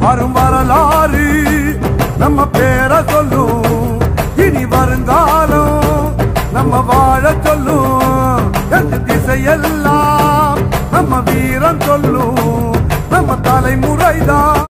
வரும் வரலாறு நம்ம பேரை சொல்லும். இனி வருங்காலம் நம்ம வாழ சொல்லும். எந்த திசையெல்லாம் நம்ம வீரம் சொல்லும். நம்ம தலைமுறைதான்